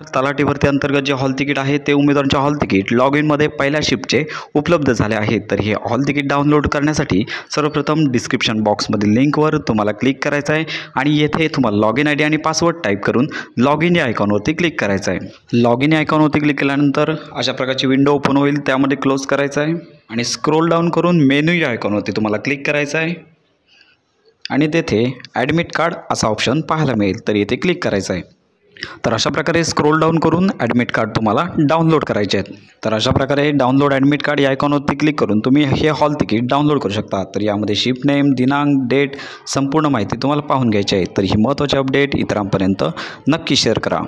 तलाठीवरती अंतर्गत जे hall ticket आहे ते उमेदवारांच्या हॉल तिकीट लॉग इनमध्ये पहिल्या शिफ्टचे उपलब्ध झाले आहेत. तर हे हॉल तिकीट डाउनलोड करण्यासाठी सर्वप्रथम डिस्क्रिप्शन बॉक्समधील लिंकवर तुम्हाला क्लिक करायचं आहे आणि येथे तुम्हाला लॉग इन आय डी आणि पासवर्ड टाईप करून लॉग इन या आयकॉनवरती क्लिक करायचं आहे. लॉग इन या आयकॉनवरती क्लिक केल्यानंतर अशा प्रकारची विंडो ओपन होईल त्यामध्ये क्लोज करायचं आहे आणि स्क्रोल डाऊन करून मेन्यू या आयकॉनवरती तुम्हाला क्लिक करायचं आहे. आणि तेथे ॲडमिट कार्ड असा ऑप्शन पाहायला मिळेल तर येथे क्लिक करायचं आहे. तर अशा प्रकारे स्क्रोल डाऊन करून ॲडमिट कार्ड तुम्हाला डाउनलोड करायचे आहेत. तर अशा प्रकारे डाउनलोड ॲडमिट कार्ड या आयकॉनवरती क्लिक करून तुम्ही हे हॉल तिकीट डाउनलोड करू शकता. तर यामध्ये शिफ्ट नेम दिनांक डेट संपूर्ण माहिती तुम्हाला पाहून घ्यायची आहे. तर ही महत्त्वाची अपडेट इतरांपर्यंत नक्की शेअर करा.